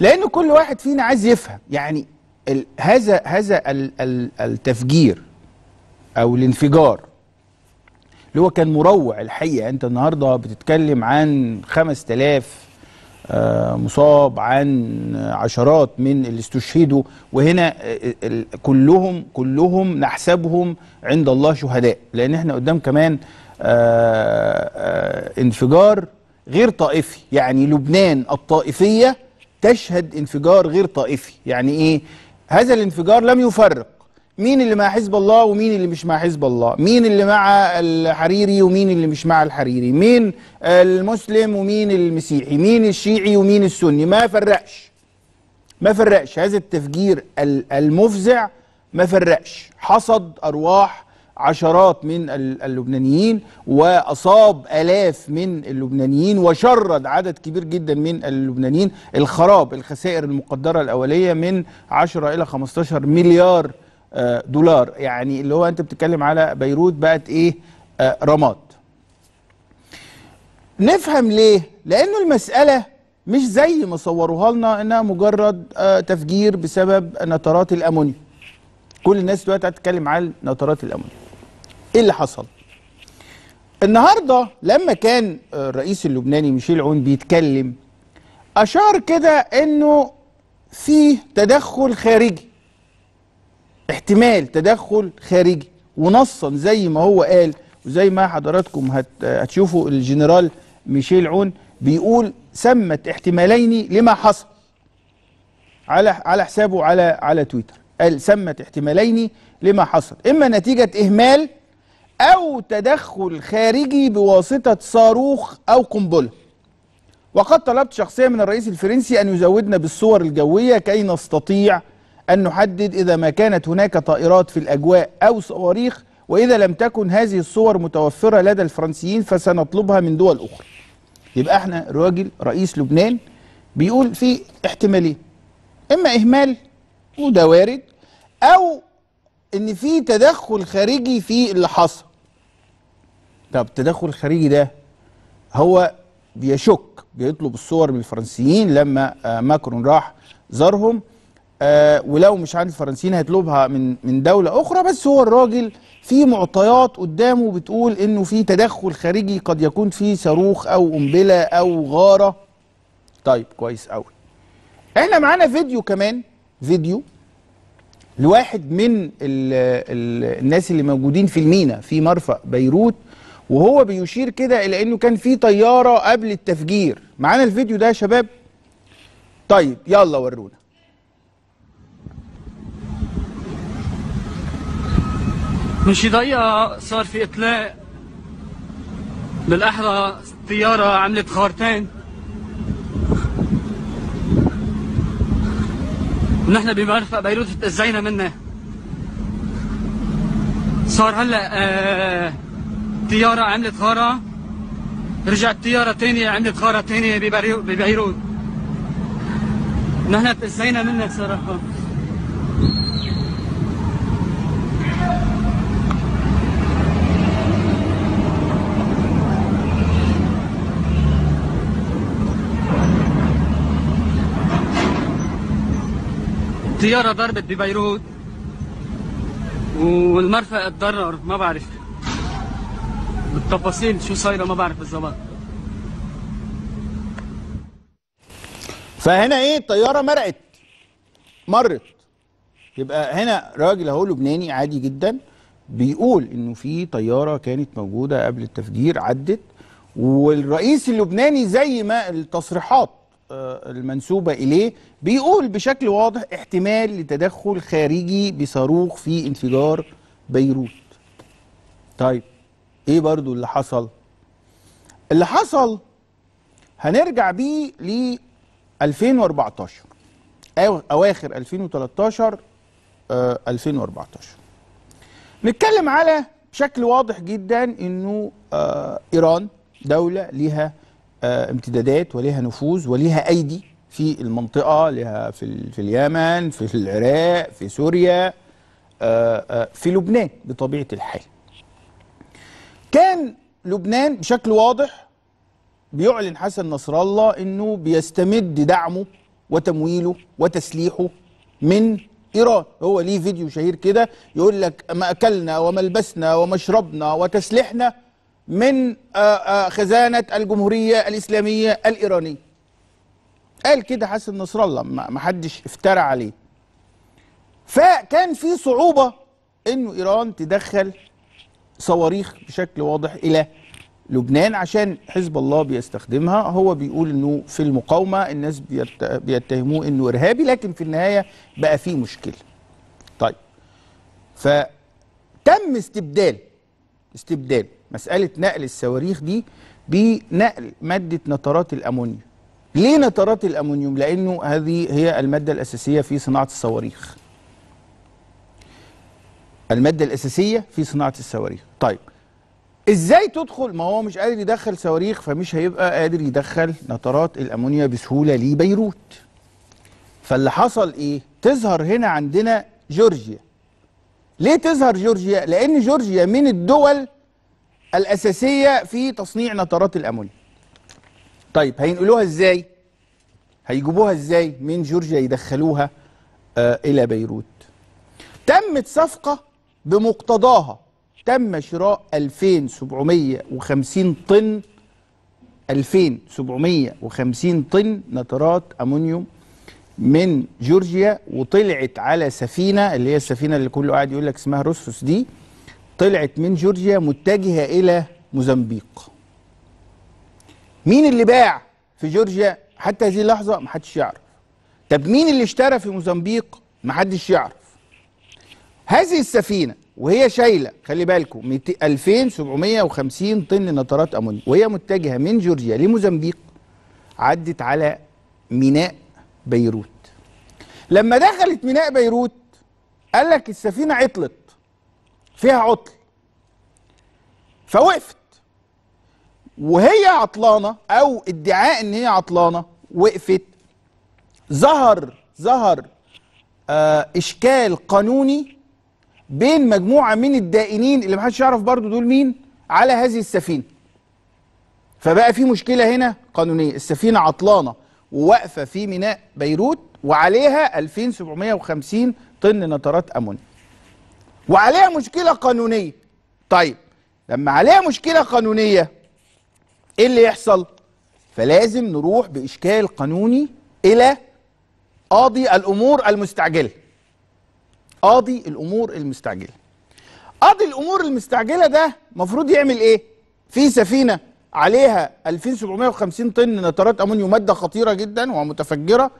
لأن كل واحد فينا عايز يفهم. يعني هذا هذا ال ال التفجير أو الانفجار اللي هو كان مروع الحقيقة. انت النهارده بتتكلم عن 5000 آه، مصاب عن عشرات من اللي استشهدوا. وهنا آه، ال- كلهم كلهم نحسبهم عند الله شهداء. لأن إحنا قدام كمان آه، آه، انفجار غير طائفي. يعني لبنان الطائفية تشهد انفجار غير طائفي. يعني إيه؟ هذا الانفجار لم يفرق. مين اللي مع حزب الله ومين اللي مش مع حزب الله؟ مين اللي مع الحريري ومين اللي مش مع الحريري؟ مين المسلم ومين المسيحي؟ مين الشيعي ومين السني؟ ما فرقش. ما فرقش. هذا التفجير ال- المفزع ما فرقش. حصد أرواح عشرات من ال- اللبنانيين وأصاب آلاف من اللبنانيين وشرد عدد كبير جدا من اللبنانيين. الخراب الخسائر المقدرة الأولية من 10 إلى 15 مليار آه، دولار. يعني اللي هو أنت بتتكلم على بيروت بقت إيه؟ آه، رماد. نفهم ليه؟ لأنه المسألة مش زي ما صوروها لنا إنها مجرد آه، تفجير بسبب نترات الامونيا كل الناس دلوقتي هتتكلم عن نترات الامونيا إيه اللي حصل؟ النهارده لما كان الرئيس اللبناني ميشيل عون بيتكلم أشار كده إنه في تدخل خارجي احتمال تدخل خارجي ونصا زي ما هو قال وزي ما حضراتكم هت هتشوفوا الجنرال ميشيل عون بيقول سمت احتمالين لما حصل على على حسابه على على تويتر. قال سمت احتمالين لما حصل. إما نتيجة إهمال أو تدخل خارجي بواسطة صاروخ أو قنبلة. وقد طلبت شخصيا من الرئيس الفرنسي أن يزودنا بالصور الجوية كي نستطيع أن نحدد إذا ما كانت هناك طائرات في الأجواء أو صواريخ وإذا لم تكن هذه الصور متوفرة لدى الفرنسيين فسنطلبها من دول أخرى. يبقى إحنا راجل رئيس لبنان بيقول في احتمالين إما إهمال وده وارد أو إن في تدخل خارجي في اللي حصل. طب التدخل الخارجي ده هو بيشك بيطلب الصور من الفرنسيين لما آه، ماكرون راح زارهم آه، ولو مش عند الفرنسيين هيطلبها من من دولة أخرى بس هو الراجل في معطيات قدامه بتقول إنه في تدخل خارجي قد يكون في صاروخ أو قنبلة أو غارة. طيب كويس قوي إحنا معانا فيديو كمان فيديو لواحد من ال ال الناس اللي موجودين في المينا في مرفأ بيروت وهو بيشير كده إلى إنه كان في طيارة قبل التفجير. معانا الفيديو ده يا شباب؟ طيب يلا ورونا. من شي دقيقة صار في إطلاق بالأحرى طيارة عملت خارتين ونحن بمرفق بيروت تأذينا منه. صار هلا آه طيارة عملت غارة رجعت طيارة تانية عملت غارة تانية ببيرو- ببيروت. نحن تأذينا منه صراحة طيارة ضربت ببيروت. والمرفأ اتضرر ما بعرف. بالتفاصيل شو صايرة ما بعرف بالضبط. فهنا إيه؟ الطيارة مرقت. مرت. يبقى هنا راجل أهو لبناني عادي جدا بيقول إنه في طيارة كانت موجودة قبل التفجير عدت والرئيس اللبناني زي ما التصريحات آه، المنسوبة إليه بيقول بشكل واضح احتمال لتدخل خارجي بصاروخ في انفجار بيروت. طيب إيه برضو اللي حصل؟ اللي حصل هنرجع بيه ل 2014 أو أواخر 2013 آه 2014 نتكلم على بشكل واضح جدا إنه آه إيران دولة ليها امتدادات وليها نفوذ وليها أيدي في المنطقة لها في في اليمن في العراق في سوريا آه آه في لبنان بطبيعة الحال. كان لبنان بشكل واضح بيعلن حسن نصر الله إنه بيستمد دعمه وتمويله وتسليحه من إيران. هو ليه فيديو شهير كده يقول لك ما أكلنا وما لبسنا وما شربنا وتسليحنا من آه، آه، خزانة الجمهورية الإسلامية الإيرانية. قال كده حسن نصر الله ما حدش افترى عليه. فكان في صعوبة إنه إيران تدخل صواريخ بشكل واضح إلى لبنان عشان حزب الله بيستخدمها. هو بيقول إنه في المقاومة الناس بيت- بيتهموه إنه إرهابي لكن في النهاية بقى في مشكلة. طيب. فتم استبدال استبدال مسألة نقل الصواريخ دي بنقل مادة نترات الأمونيوم. ليه نترات الأمونيوم؟ لأنه هذه هي المادة الأساسية في صناعة الصواريخ. المادة الأساسية في صناعة الصواريخ. طيب إزاي تدخل ما هو مش قادر يدخل صواريخ فمش هيبقى قادر يدخل نترات الأمونيا بسهولة لبيروت فاللي حصل إيه تظهر هنا عندنا جورجيا ليه تظهر جورجيا؟ لأن جورجيا من الدول الأساسية في تصنيع نترات الامونيا طيب هينقلوها إزاي؟ هيجيبوها إزاي من جورجيا يدخلوها آه إلى بيروت؟ تمت صفقة بمقتضاها. تم شراء 2750 طن 2750 طن نترات أمونيوم من جورجيا وطلعت على سفينة اللي هي السفينة اللي كله قاعد يقول لك اسمها روسفوس دي طلعت من جورجيا متجهة إلى موزمبيق. مين اللي باع في جورجيا؟ حتى هذه اللحظة محدش يعرف. طب مين اللي اشترى في موزمبيق؟ محدش يعرف. هذه السفينة وهي شايلة خلي بالكم 200 2750 طن نترات أمونيا وهي متجهة من جورجيا لموزمبيق عدت على ميناء بيروت. لما دخلت ميناء بيروت قال لك السفينة عطلت فيها عطل. فوقفت. وهي عطلانة أو ادعاء إن هي عطلانة وقفت. ظهر ظهر آه إشكال قانوني بين مجموعة من الدائنين اللي محدش يعرف برضو دول مين على هذه السفينة. فبقى في مشكلة هنا قانونية. السفينة عطلانة. وواقفة في ميناء بيروت وعليها 2750 طن نترات أمونيا. وعليها مشكلة قانونية. طيب لما عليها مشكلة قانونية إيه اللي يحصل؟ فلازم نروح بإشكال قانوني إلى قاضي الأمور المستعجلة. قاضي الأمور المستعجلة. قاضي الأمور المستعجلة ده المفروض يعمل إيه؟ في سفينة. عليها 2750 طن نترات أمونيوم مادة خطيرة جدا ومتفجرة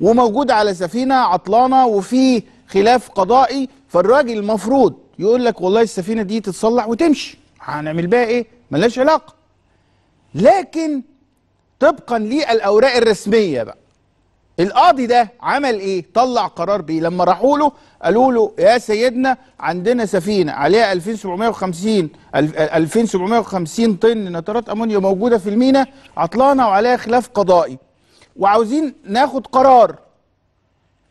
وموجودة على سفينة عطلانة وفي خلاف قضائي فالراجل المفروض يقول لك والله السفينة دي تتصلح وتمشي. هنعمل بيها إيه؟ ملهاش علاقة. لكن طبقا للأوراق الرسمية بقى. القاضي ده عمل إيه؟ طلع قرار بيه لما راحوا له قالوا له يا سيدنا عندنا سفينة عليها 2750 الف- 2750 طن نترات أمونيا موجودة في المينا عطلانه وعليها خلاف قضائي. وعاوزين ناخد قرار.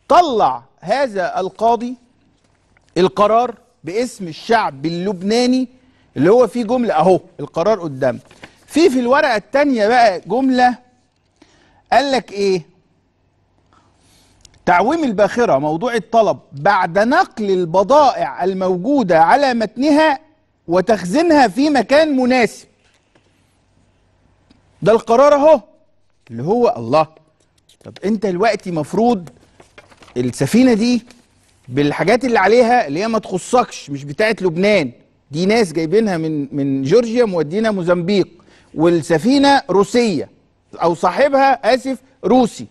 طلع هذا القاضي القرار باسم الشعب اللبناني اللي هو فيه جملة أهو القرار قدام. في في الورقة الثانية بقى جملة قال لك إيه؟ تعويم الباخرة موضوع الطلب بعد نقل البضائع الموجودة على متنها وتخزينها في مكان مناسب. ده القرار اهو اللي هو الله. طب انت دلوقتي مفروض السفينة دي بالحاجات اللي عليها اللي هي ما تخصكش مش بتاعت لبنان. دي ناس جايبينها من من جورجيا مودينها موزمبيق والسفينة روسية أو صاحبها آسف روسي.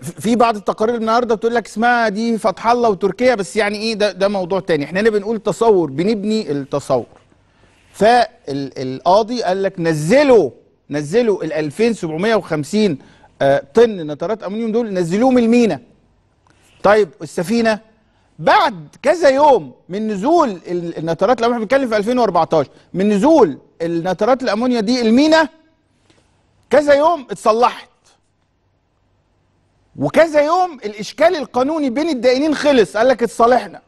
في بعض التقارير النهارده بتقول لك اسمها دي فتح الله وتركيا بس يعني إيه؟ ده ده موضوع تاني. إحنا هنا بنقول تصور بنبني التصور. فالقاضي قال لك نزلوا نزلوا ال 2750 آه، طن نترات أمونيوم دول نزلوهم المينا. طيب السفينه بعد كذا يوم من نزول ال- النترات الامونيا بنتكلم في 2014 من نزول النترات الامونيا دي المينا كذا يوم اتصلحت. وكذا يوم الإشكال القانوني بين الدائنين خلص قال لك اتصالحنا.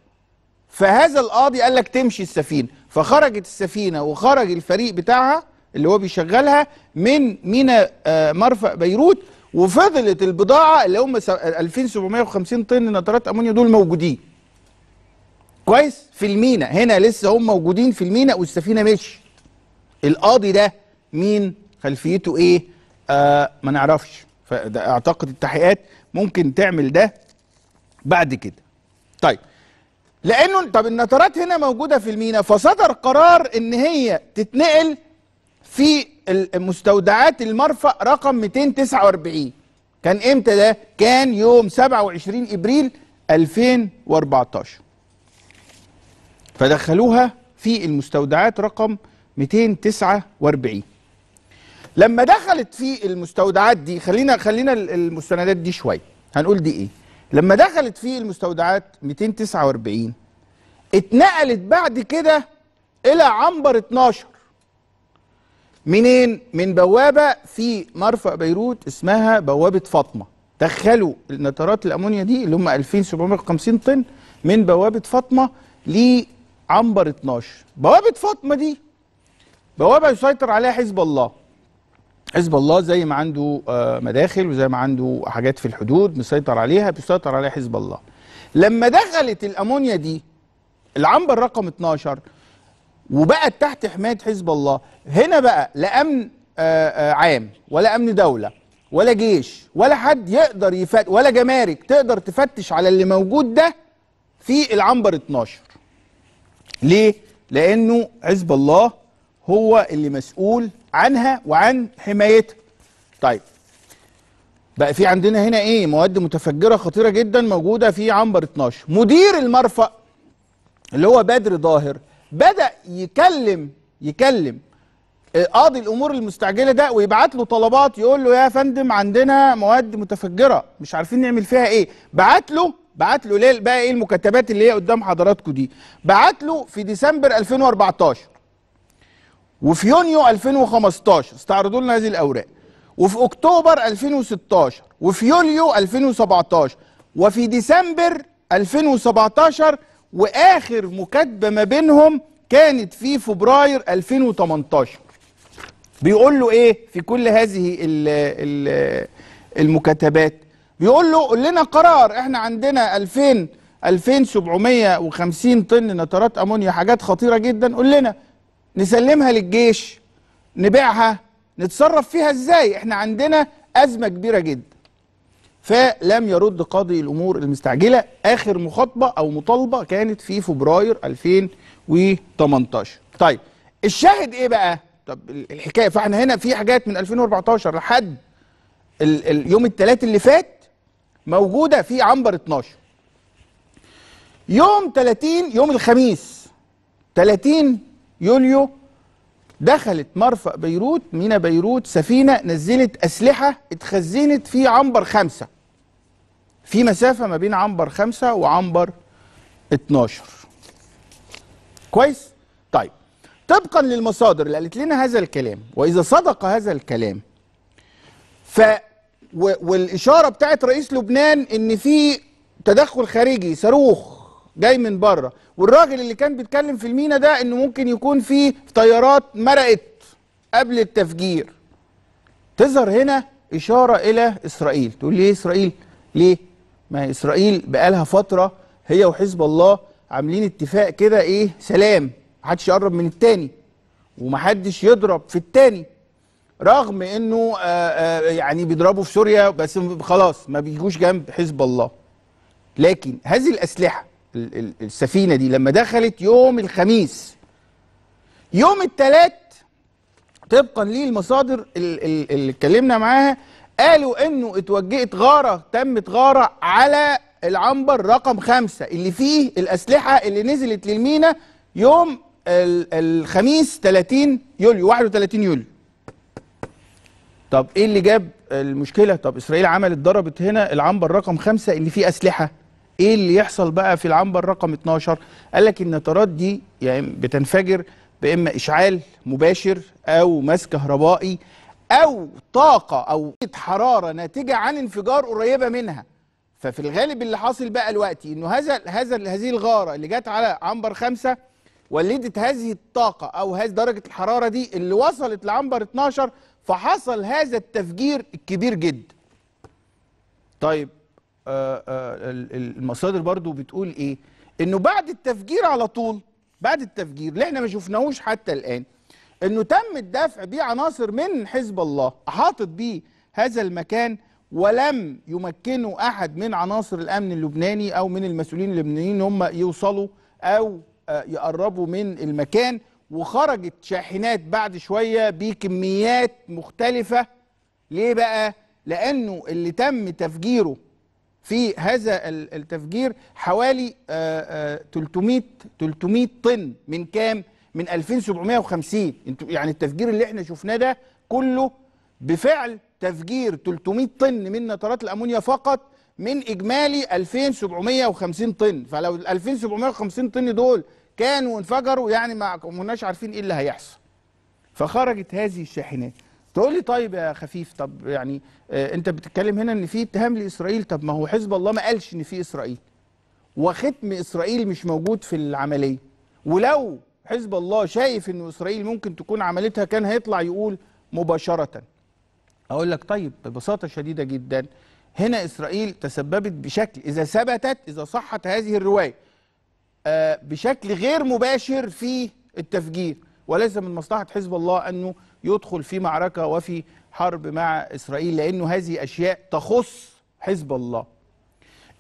فهذا القاضي قال لك تمشي السفينة. فخرجت السفينة وخرج الفريق بتاعها اللي هو بيشغلها من مينا آه، مرفأ بيروت وفضلت البضاعة اللي هم س- 2750 طن نترات أمونيا دول موجودين. كويس؟ في المينا. هنا لسه هم موجودين في المينا والسفينة مشيت. القاضي ده مين؟ خلفيته إيه؟ آه ما نعرفش. فده أعتقد التحقيقات ممكن تعمل ده بعد كده. طيب لأنه طب النترات هنا موجودة في المينا فصدر قرار إن هي تتنقل في المستودعات المرفأ رقم 249 كان إمتى ده؟ كان يوم 27 إبريل 2014 فدخلوها في المستودعات رقم 249 لما دخلت في المستودعات دي خلينا خلينا المستندات دي شوية. هنقول دي إيه؟ لما دخلت في المستودعات 249 اتنقلت بعد كده إلى عنبر 12 منين؟ من بوابة في مرفأ بيروت اسمها بوابة فاطمة. دخلوا النترات الأمونيا دي اللي هم 2750 طن من بوابة فاطمة لعنبر 12 بوابة فاطمة دي بوابة يسيطر عليها حزب الله. حزب الله زي ما عنده آه، مداخل وزي ما عنده حاجات في الحدود مسيطر عليها بيسيطر عليها حزب الله لما دخلت الأمونيا دي العنبر رقم 12 وبقت تحت حماية حزب الله هنا بقى لا أمن آه، آه، عام ولا أمن دولة ولا جيش ولا حد يقدر يفت ولا جمارك تقدر تفتش على اللي موجود ده في العنبر 12 ليه؟ لأنه حزب الله هو اللي مسؤول عنها وعن حمايتها. طيب بقى في عندنا هنا إيه؟ مواد متفجرة خطيرة جدا موجودة في عنبر 12. مدير المرفأ اللي هو بدر ظاهر بدأ يكلم يكلم قاضي الأمور المستعجلة ده ويبعت له طلبات يقول له يا فندم عندنا مواد متفجرة مش عارفين نعمل فيها إيه بعت له بعت له ليه بقى إيه المكتبات اللي هي قدام حضراتكم دي بعت له في ديسمبر 2014 وفي يونيو 2015 استعرضوا لنا هذه الأوراق. وفي أكتوبر 2016 وفي يوليو 2017 وفي ديسمبر 2017 وآخر مكاتبة ما بينهم كانت في فبراير 2018 بيقول له إيه في كل هذه ال ال المكاتبات؟ بيقول له قول لنا قرار إحنا عندنا 2000 2750 طن نترات أمونيا حاجات خطيرة جدا قول لنا. نسلمها للجيش نبيعها نتصرف فيها إزاي؟ إحنا عندنا أزمة كبيرة جدا. فلم يرد قاضي الأمور المستعجلة آخر مخاطبة أو مطالبة كانت في فبراير 2018 طيب الشاهد إيه بقى؟ طب الحكاية فإحنا هنا في حاجات من 2014 لحد ال ال يوم الثلاث اللي فات موجودة في عنبر 12 يوم 30 يوم الخميس 30 يوليو دخلت مرفأ بيروت مينا بيروت سفينة نزلت أسلحة اتخزنت في عنبر خمسة. في مسافة ما بين عنبر خمسة وعنبر 12 كويس؟ طيب. طبقا للمصادر اللي قالت لنا هذا الكلام وإذا صدق هذا الكلام ف والإشارة بتاعت رئيس لبنان إن في تدخل خارجي صاروخ جاي من بره. والراجل اللي كان بيتكلم في المينا ده إنه ممكن يكون في طيارات مرقت قبل التفجير. تظهر هنا إشارة إلى إسرائيل. تقول لي إيه إسرائيل؟ ليه؟ ما إسرائيل بقالها فترة هي وحزب الله عاملين اتفاق كده إيه؟ سلام. محدش يقرب من التاني. ومحدش يضرب في التاني. رغم إنه آه آه يعني بيضربوا في سوريا بس خلاص ما بيجوش جنب حزب الله. لكن هذه الأسلحة ال- ال- السفينة دي لما دخلت يوم الخميس يوم الثلاث طبقا للمصادر ال- ال- اللي اتكلمنا معاها قالوا إنه اتوجهت غارة تمت غارة على العنبر رقم خمسة اللي فيه الأسلحة اللي نزلت للمينا يوم ال- الخميس 30 يوليو 31 يوليو. طب إيه اللي جاب المشكلة؟ طب إسرائيل عملت ضربت هنا العنبر رقم خمسة اللي فيه أسلحة. إيه اللي يحصل بقى في العنبر رقم 12 قال لك النترات دي يعني بتنفجر بإما إشعال مباشر أو ماس كهربائي أو طاقة أو حرارة ناتجة عن انفجار قريبة منها. ففي الغالب اللي حاصل بقى دلوقتي إنه هذا هذا هذه الغارة اللي جت على عنبر خمسة ولدت هذه الطاقة أو هذه درجة الحرارة دي اللي وصلت لعنبر 12 فحصل هذا التفجير الكبير جدا طيب المصادر برضو بتقول إيه؟ إنه بعد التفجير على طول بعد التفجير اللي إحنا ما شفناهوش حتى الآن إنه تم الدفع بيه عناصر من حزب الله احاطت بيه هذا المكان ولم يمكنوا أحد من عناصر الأمن اللبناني أو من المسؤولين اللبنانيين إن هم يوصلوا أو آه، يقربوا من المكان. وخرجت شاحنات بعد شوية بكميات مختلفة. ليه بقى؟ لأنه اللي تم تفجيره في هذا ال- التفجير حوالي آه، آه، 300 300 طن. من كام؟ من 2750 أنتوا يعني التفجير اللي إحنا شفناه ده كله بفعل تفجير 300 طن من نترات الأمونيا فقط من إجمالي 2750 طن. فلو ال 2750 طن دول كانوا انفجروا يعني ما كناش عارفين إيه اللي هيحصل. فخرجت هذه الشاحنات. تقول لي طيب يا خفيف طب يعني آه انت بتتكلم هنا ان في اتهام لإسرائيل طب ما هو حزب الله ما قالش ان في إسرائيل. وختم إسرائيل مش موجود في العملية. ولو حزب الله شايف إن إسرائيل ممكن تكون عملتها كان هيطلع يقول مباشرة. أقول لك طيب ببساطة شديدة جدا هنا إسرائيل تسببت بشكل إذا ثبتت إذا صحت هذه الرواية آه، بشكل غير مباشر في التفجير. وليس من مصلحة حزب الله أنه يدخل في معركة وفي حرب مع إسرائيل لأنه هذه أشياء تخص حزب الله.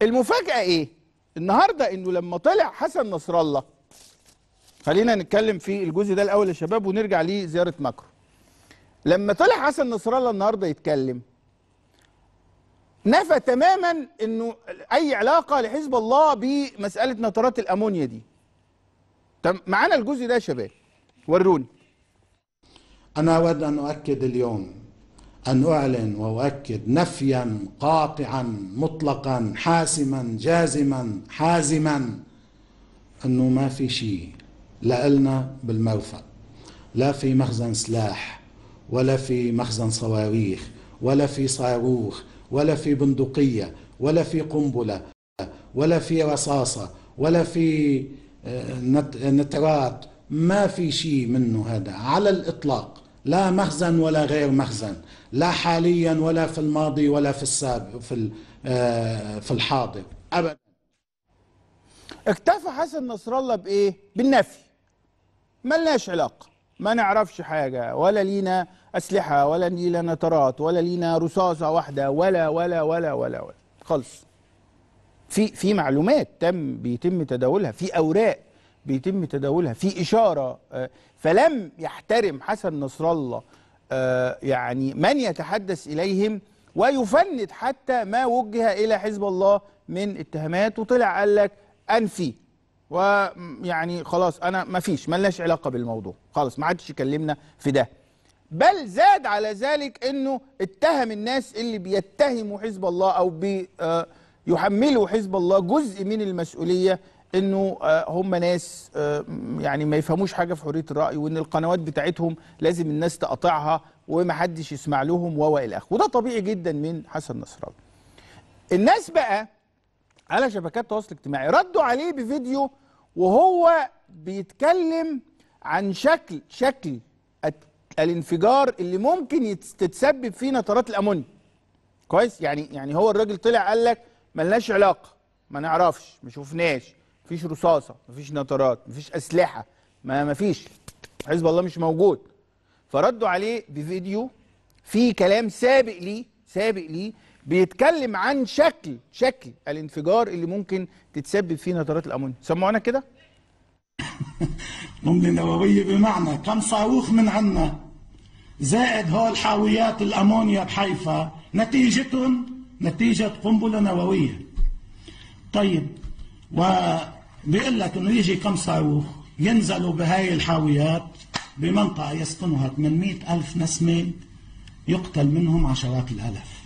المفاجأة إيه؟ النهاردة أنه لما طلع حسن نصر الله خلينا نتكلم في الجزء ده الأول يا شباب ونرجع لزيارة ماكرو. لما طلع حسن نصر الله النهاردة يتكلم نفى تماما إنه أي علاقة لحزب الله بمسألة نترات الأمونيا دي. معانا الجزء ده يا شباب وروني. أنا أود أن أؤكد اليوم أن أعلن وأؤكد نفيا قاطعا مطلقا حاسما جازما حازما أنه ما في شيء لنا بالمرفأ لا في مخزن سلاح ولا في مخزن صواريخ ولا في صاروخ ولا في بندقية ولا في قنبلة ولا في رصاصة ولا في آه، نت- نترات ما في شيء منه هذا على الإطلاق. لا مخزن ولا غير مخزن لا حاليا ولا في الماضي ولا في السابق في آه، في الحاضر أبدا. اكتفى حسن نصر الله بإيه؟ بالنفي. ملناش علاقة. ما نعرفش حاجة. ولا لينا أسلحة ولا لينا نترات ولا لينا رصاصة واحدة ولا ولا ولا ولا ولا. خالص. في في معلومات تم بيتم تداولها في أوراق. بيتم تداولها في إشارة آه، فلم يحترم حسن نصر الله آه، يعني من يتحدث إليهم ويفند حتى ما وجه إلى حزب الله من اتهامات وطلع قال لك أنفي. ويعني خلاص أنا ما فيش ملناش علاقة بالموضوع. خلاص ما عادش يكلمنا في ده. بل زاد على ذلك إنه اتهم الناس اللي بيتهموا حزب الله أو بي آه، حزب الله جزء من المسؤولية انه آه، هم ناس آه، يعني ما يفهموش حاجة في حرية الرأي وإن القنوات بتاعتهم لازم الناس تقاطعها ومحدش يسمع لهم و إلى آخره. وده طبيعي جدا من حسن نصر الله الناس بقى على شبكات التواصل الاجتماعي ردوا عليه بفيديو وهو بيتكلم عن شكل شكل الانفجار اللي ممكن تتسبب فيه نترات الأمونيا. كويس؟ يعني يعني هو الراجل طلع قال لك ملناش علاقة ما نعرفش ما شفناش. مفيش رصاصة مفيش نترات مفيش أسلحة ما مفيش. حزب الله مش موجود. فردوا عليه بفيديو في كلام سابق ليه سابق ليه بيتكلم عن شكل شكل الانفجار اللي ممكن تتسبب فيه نترات الامونيا سمعونا كده؟ قنبلة نووية بمعنى كم صاروخ من عنا زائد هول حاويات الأمونيا بحيفا نتيجتهم؟ نتيجة قنبلة نووية. طيب وبيقول لك إنه يجي كم صاروخ ينزلوا بهاي الحاويات بمنطقة يسكنها 800 ألف نسمة يقتل منهم عشرات الآلاف